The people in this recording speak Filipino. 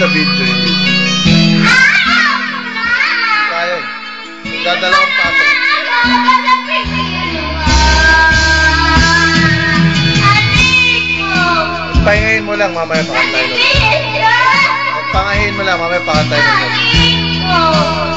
sa video yun. Kaya eh. Dadalawang patong. Pahingahin mo lang, mamaya pakantay mo. Pangahin mo lang, mamaya pakantay mo. Aliko!